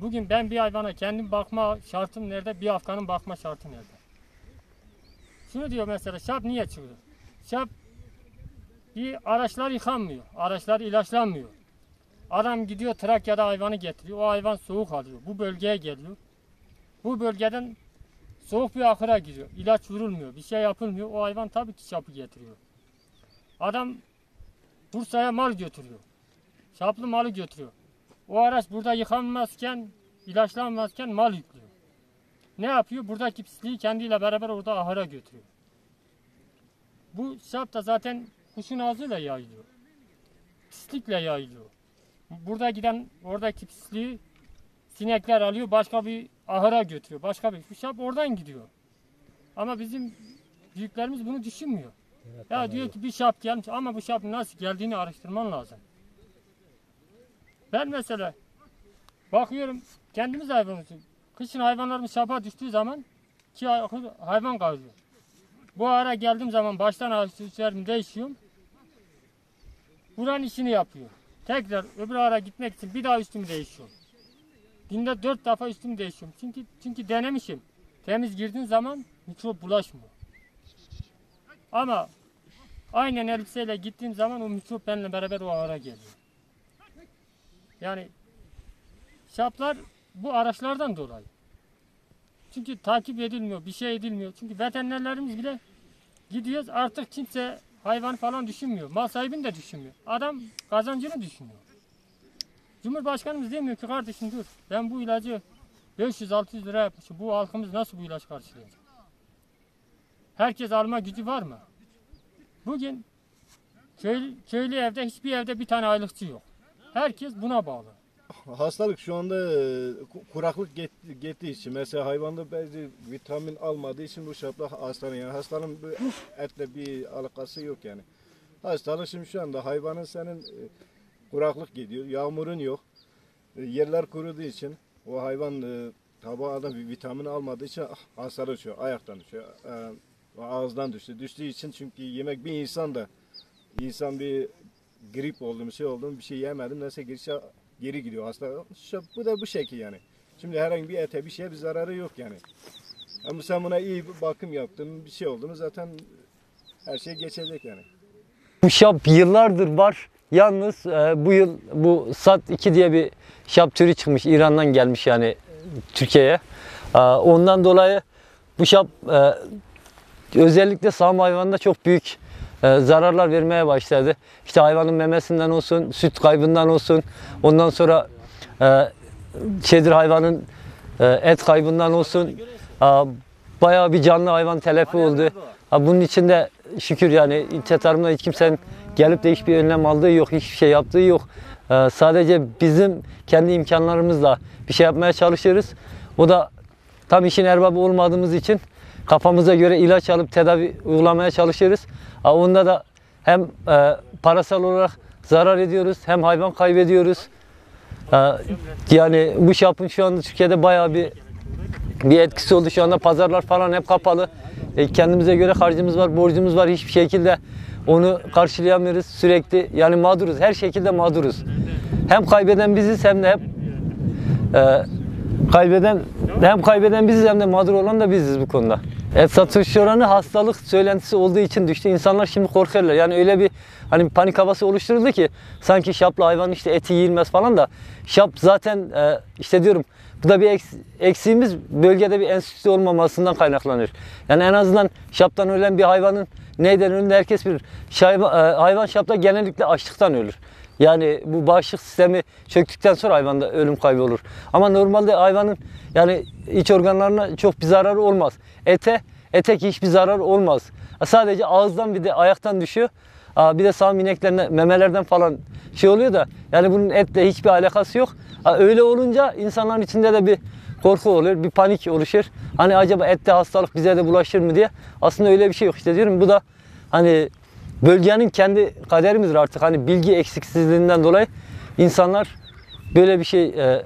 Bugün ben bir hayvana kendim bakma şartım nerede, bir Afgan'ın bakma şartı nerede? Şunu diyor mesela, şap niye çıkıyor? Şap bir araçlar yıkanmıyor, araçlar ilaçlanmıyor. Adam gidiyor Trakya'da hayvanı getiriyor, o hayvan soğuk alıyor, bu bölgeye geliyor. Bu bölgeden soğuk bir ahıra giriyor, ilaç vurulmuyor, bir şey yapılmıyor, o hayvan tabii ki şapı getiriyor. Adam Bursa'ya mal götürüyor, şaplı malı götürüyor. O araç burada yıkanmazken, ilaçlanmazken mal yüklüyor. Ne yapıyor? Buradaki pisliği kendiyle beraber orada ahıra götürüyor. Bu şap da zaten kuşun ağzıyla yayılıyor. Pislikle yayılıyor. Burada giden oradaki pisliği sinekler alıyor, başka bir ahıra götürüyor. Başka bir bu şap oradan gidiyor. Ama bizim büyüklerimiz bunu düşünmüyor. Ya diyor ki bir şap gelmiş ama bu şapın nasıl geldiğini araştırman lazım. Ben mesela bakıyorum kendimiz hayvanımız. Kışın hayvanlarımız şapa düştüğü zaman ki hayvan kalıyor. Bu ara geldiğim zaman baştan ağaçlarımı değişiyorum. Buranın işini yapıyor. Tekrar öbür ara gitmek için bir daha üstümü değişiyorum. Günde dört defa üstümü değişiyorum. Çünkü çünkü denemişim. Temiz girdiğin zaman mikrop bulaşmıyor. Ama aynen elbiseyle gittiğim zaman o mikrop benimle beraber o ara geliyor. Yani şaplar bu araçlardan dolayı. Çünkü takip edilmiyor, bir şey edilmiyor. Çünkü veterinerlerimiz bile gidiyoruz artık kimse hayvan falan düşünmüyor. Mal sahibini de düşünmüyor. Adam kazancını düşünüyor. Cumhurbaşkanımız demiyor ki kardeşim dur ben bu ilacı 500-600 lira yapmışım. Bu halkımız nasıl bu ilaç karşılayacak? Herkes alma gücü var mı? Bugün köylü, köylü evde hiçbir evde bir tane aylıkçı yok. Herkes buna bağlı. Hastalık şu anda e, ku- kuraklık gittiği için mesela hayvanda bazı vitamin almadığı için bu şapla hastanın yani hastanın etle bir alakası yok yani. Hastalık şimdi şu anda hayvanın senin e, kuraklık gidiyor, yağmurun yok. E, yerler kuruduğu için o hayvan tabağında bir vitamin almadığı için hastalık düşüyor, ayaktan düşüyor, ağızdan düştü. Düştüğü için çünkü yemek bir insan da insan bir grip oldu bir şey oldu bir şey yemedim neyse girişe geri gidiyor hasta. Bu da bu şekil yani. Şimdi herhangi bir ete bir şeye bir zararı yok yani. Ama sen buna iyi bir bakım yaptın bir şey oldu mu zaten her şey geçecek yani. Bu şap yıllardır var. Yalnız e, bu yıl bu SAT 2 diye bir şap türü çıkmış. İran'dan gelmiş yani Türkiye'ye. E, ondan dolayı bu şap e, özellikle sağım hayvanında çok büyük e, zararlar vermeye başladı. İşte hayvanın memesinden olsun, süt kaybından olsun, ondan sonra e, şeydir hayvanın e, et kaybından olsun. E, bayağı bir canlı hayvan telefi oldu. Bunun için de şükür yani ilçe tarımda hiç kimsenin gelip de hiçbir önlem aldığı yok, hiçbir şey yaptığı yok. Ee, sadece bizim kendi imkanlarımızla bir şey yapmaya çalışıyoruz. O da tam işin erbabı olmadığımız için kafamıza göre ilaç alıp tedavi uygulamaya çalışıyoruz. Ha, onda da hem e, parasal olarak zarar ediyoruz hem hayvan kaybediyoruz. Ee, yani bu şapın şu anda Türkiye'de bayağı bir bir etkisi oldu. Şu anda pazarlar falan hep kapalı. E, kendimize göre harcımız var, borcumuz var. Hiçbir şekilde onu karşılayamıyoruz. Sürekli yani mağduruz. Her şekilde mağduruz. Hem kaybeden biziz hem de hep e, kaybeden hem kaybeden biziz hem de mağdur olan da biziz bu konuda. Et satış oranı hastalık söylentisi olduğu için düştü. İnsanlar şimdi korkuyorlar. Yani öyle bir hani bir panik havası oluşturuldu ki sanki şaplı hayvan işte eti yiyilmez falan da şap zaten e, işte diyorum bu da bir eks- eksiğimiz bölgede bir enstitü olmamasından kaynaklanıyor. Yani en azından şaptan ölen bir hayvanın neyden öldüğünü herkes bilir. Şayva- e, hayvan şapta genellikle açlıktan ölür. Yani bu bağışıklık sistemi çöktükten sonra hayvanda ölüm kaybı olur. Ama normalde hayvanın yani iç organlarına çok bir zararı olmaz. Ete, ete ki hiçbir zarar olmaz. Sadece ağızdan bir de ayaktan düşüyor. Bir de sağ ineklerine memelerden falan şey oluyor da yani bunun etle hiçbir alakası yok. Öyle olunca insanların içinde de bir korku oluyor, bir panik oluşur. Hani acaba ette hastalık bize de bulaşır mı diye. Aslında öyle bir şey yok işte diyorum. Bu da hani bölgenin kendi kaderimizdir artık. Hani bilgi eksiksizliğinden dolayı insanlar böyle bir şey e,